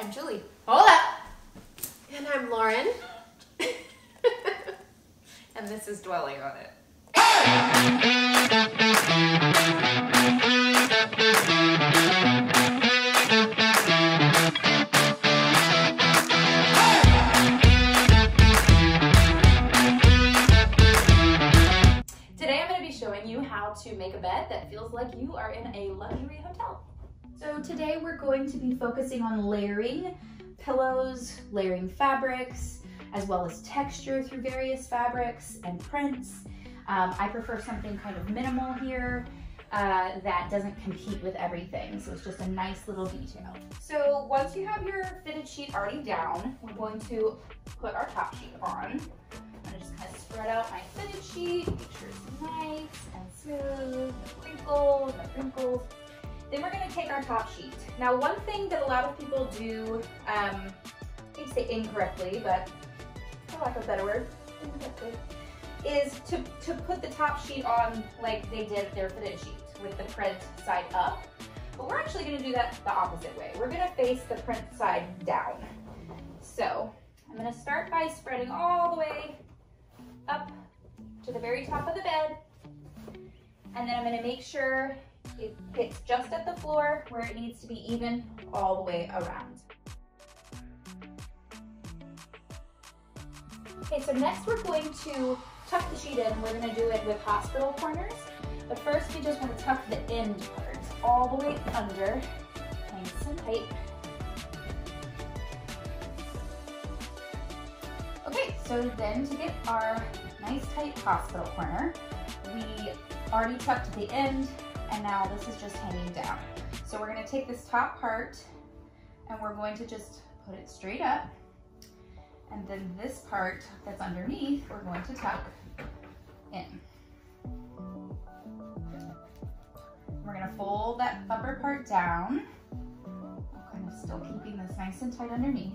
I'm Julie. Hola! And I'm Lauren. and this is Dwelling on It. Today I'm going to be showing you how to make a bed that feels like you are in a luxury hotel. So today we're going to be focusing on layering pillows, layering fabrics, as well as texture through various fabrics and prints. Um, I prefer something kind of minimal here uh, that doesn't compete with everything. So it's just a nice little detail. So once you have your fitted sheet already down, we're going to put our top sheet on. I'm just kind of spread out my fitted sheet, make sure it's nice and smooth, no wrinkles, no wrinkles. Then we're gonna take our top sheet. Now one thing that a lot of people do, um, I say incorrectly, but for lack of a better word, is to, to put the top sheet on like they did their fitted sheet with the print side up. But we're actually gonna do that the opposite way. We're gonna face the print side down. So I'm gonna start by spreading all the way up to the very top of the bed. And then I'm gonna make sure it hits just at the floor where it needs to be even all the way around. Okay, so next we're going to tuck the sheet in. We're gonna do it with hospital corners. But first we just wanna tuck the end part all the way under, nice and tight. Okay, so then to get our nice tight hospital corner, we already tucked the end and now this is just hanging down. So we're gonna take this top part and we're going to just put it straight up. And then this part that's underneath, we're going to tuck in. We're gonna fold that upper part down, I'm kind of still keeping this nice and tight underneath.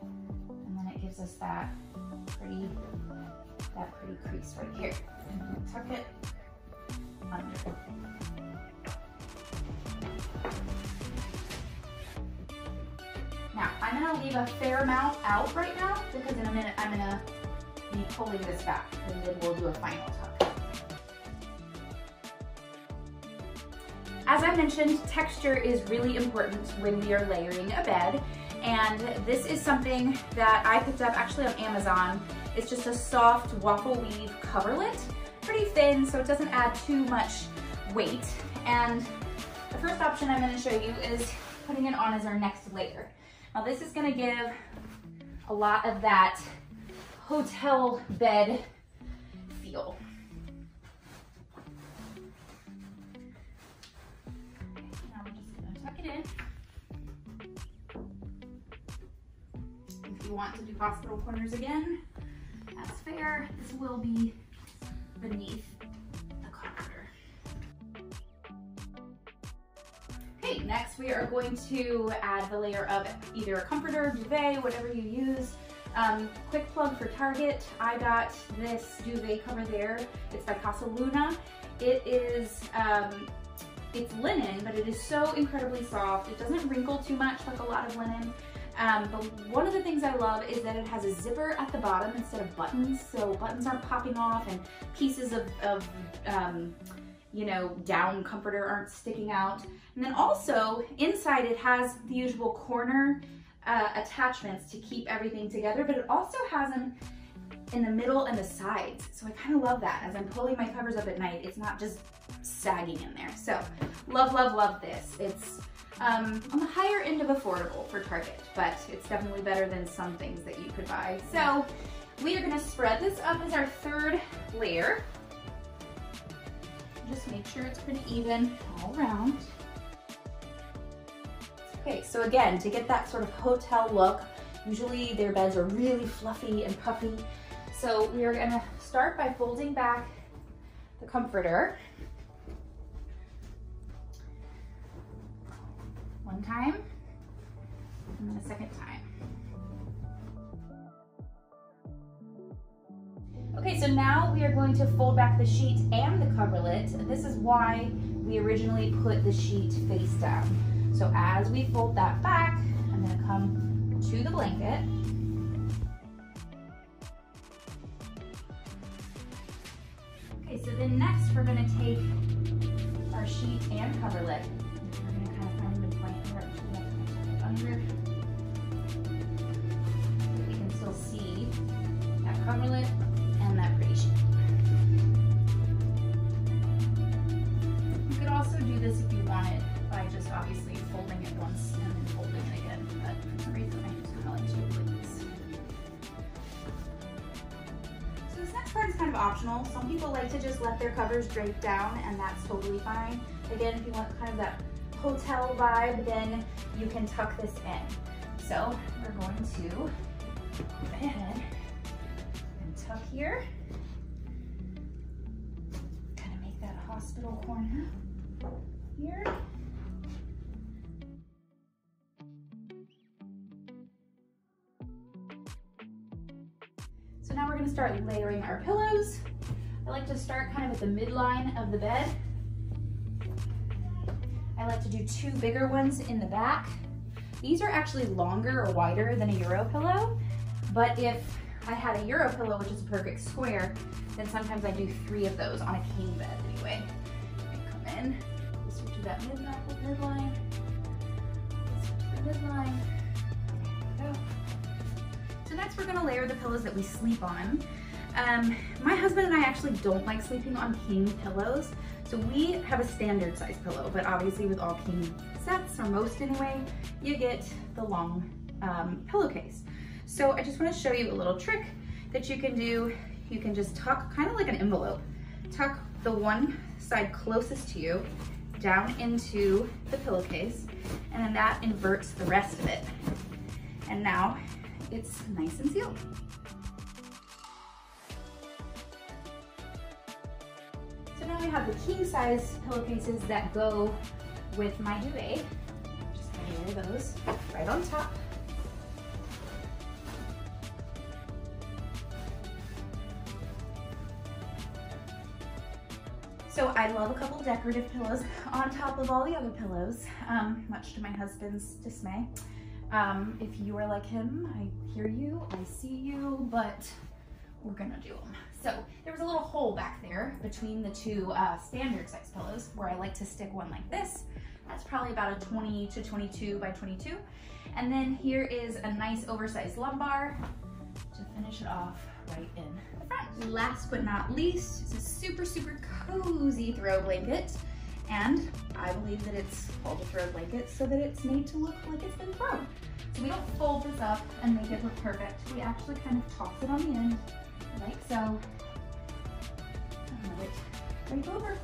And then it gives us that pretty, that pretty crease right here. And tuck it under. I'm gonna leave a fair amount out right now because in a minute I'm gonna be pulling this back and then we'll do a final tuck. As I mentioned, texture is really important when we are layering a bed. And this is something that I picked up actually on Amazon. It's just a soft waffle weave coverlet, pretty thin, so it doesn't add too much weight. And the first option I'm gonna show you is putting it on as our next layer. Now this is gonna give a lot of that hotel bed feel. Now just gonna tuck it in. If you want to do hospital corners again, that's fair. This will be beneath next we are going to add the layer of either a comforter, duvet, whatever you use. Um, quick plug for Target, I got this duvet cover there. It's by Casaluna. It is, um, it's linen, but it is so incredibly soft. It doesn't wrinkle too much like a lot of linen. Um, but one of the things I love is that it has a zipper at the bottom instead of buttons, so buttons aren't popping off and pieces of, of um, you know, down comforter aren't sticking out. And then also inside it has the usual corner uh, attachments to keep everything together, but it also has them in the middle and the sides. So I kind of love that. As I'm pulling my covers up at night, it's not just sagging in there. So love, love, love this. It's um, on the higher end of affordable for Target, but it's definitely better than some things that you could buy. So we are gonna spread this up as our third layer. Just make sure it's pretty even all around. Okay, so again, to get that sort of hotel look, usually their beds are really fluffy and puffy. So we are gonna start by folding back the comforter. One time, and then a second time. So now we are going to fold back the sheet and the coverlet. This is why we originally put the sheet face down. So as we fold that back, I'm gonna come to the blanket. Okay, so then next we're gonna take our sheet and coverlet. Kind of optional. Some people like to just let their covers drape down and that's totally fine. Again, if you want kind of that hotel vibe, then you can tuck this in. So we're going to go ahead and tuck here. Kind of make that hospital corner here. So now we're gonna start layering our pillows. I like to start kind of at the midline of the bed. I like to do two bigger ones in the back. These are actually longer or wider than a Euro pillow, but if I had a Euro pillow, which is a perfect square, then sometimes I do three of those on a king bed anyway. Come in, closer to that midline, midline, to the midline. Next we're gonna layer the pillows that we sleep on. Um, my husband and I actually don't like sleeping on king pillows. So we have a standard size pillow, but obviously with all king sets, or most anyway, you get the long um, pillowcase. So I just wanna show you a little trick that you can do. You can just tuck, kind of like an envelope, tuck the one side closest to you down into the pillowcase, and then that inverts the rest of it. And now it's nice and sealed. So now we have the king size pillowcases that go with my duvet. Just gonna layer those right on top. So I love a couple decorative pillows on top of all the other pillows, um, much to my husband's dismay. Um, if you are like him, I hear you, I see you, but we're gonna do them. So there was a little hole back there between the two uh, standard size pillows where I like to stick one like this. That's probably about a 20 to 22 by 22. And then here is a nice oversized lumbar to finish it off right in the front. Last but not least, it's a super, super cozy throw blanket. And I believe that it's called a throw blanket so that it's made to look like it's been thrown. So we don't fold this up and make it look perfect. We actually kind of toss it on the end, like so. And let it drape over.